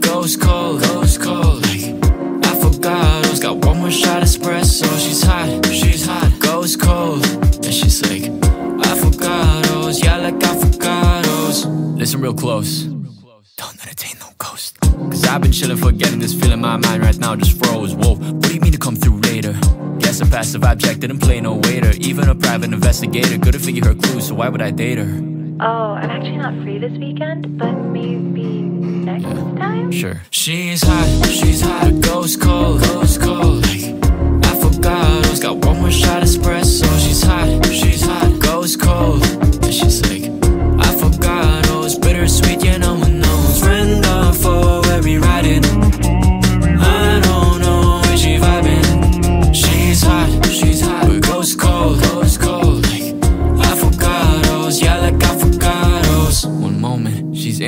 goes cold, goes cold. Like affogatos, got one more shot espresso. She's hot, she's hot, goes cold. And she's like I affogatos, yeah, like avocados. Listen real close. Don't entertain no ghost. Cause I've been chilling, forgetting this feeling. My mind right now just froze. Whoa, what do you mean to come through later? Guess a passive object didn't play no waiter. Even a private investigator couldn't figure her clues, so why would I date her? Oh, I'm actually not free this weekend, but maybe next time? Sure. She's hot, she's hot, goes cold, goes cold.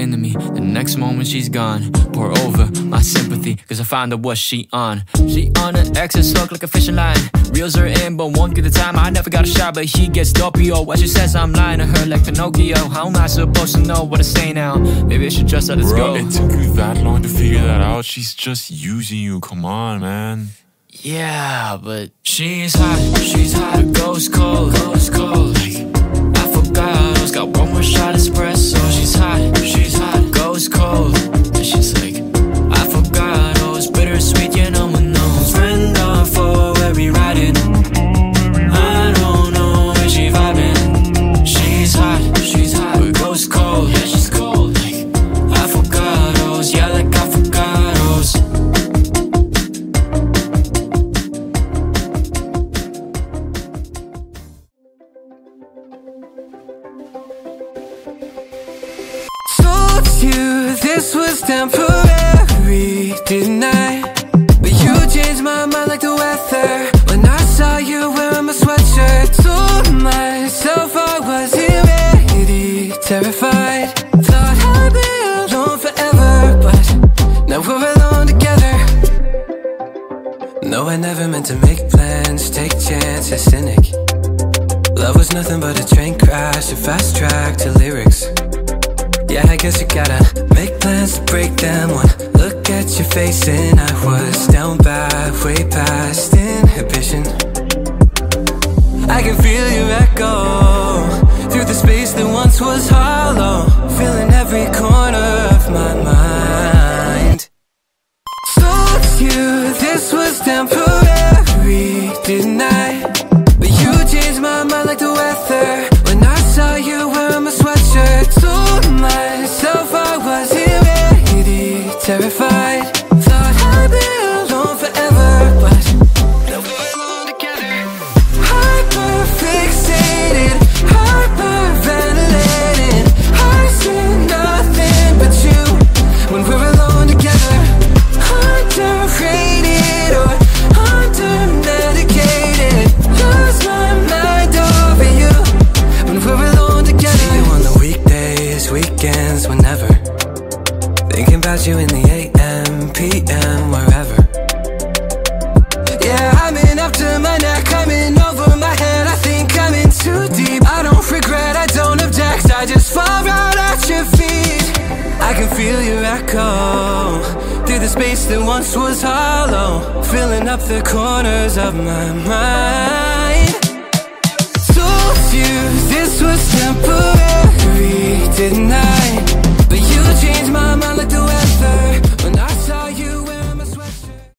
Into me, the next moment she's gone. Pour over my sympathy, cause I found out what she on. She on an exes hook like a fishing line. Reels her in, but one a time. I never got a shot, but he gets dopey. Oh, Why she says I'm lying to her like Pinocchio. How am I supposed to know what to say now? Maybe I should just let it go. it took you that long to figure that out. She's just using you. Come on, man. Yeah, but she's hot, she's hot, goes cold. You. This was temporary, didn't I? But you changed my mind like the weather. When I saw you wearing my sweatshirt Told myself I wasn't ready, terrified. Thought I'd be alone forever But now we're alone together. No, I never meant to make plans, take chances, cynic. Love was nothing but a train crash, a fast track to lyrics yeah, I guess you gotta make plans to break them. One look at your face and I was down bad terrified. Thought I'd be alone forever But we're alone together. Hyperfixated, I see nothing but you When we're alone together. Or undermedicated. Lose my mind over you When we're alone together. See you on the weekdays, weekends, whenever Thinking about you in the AM, PM, wherever. Yeah, I'm in up to my neck, I'm in over my head. I think I'm in too deep. I don't regret, I don't object. I just fall right at your feet. I can feel your echo Through the space that once was hollow Filling up the corners of my mind. You this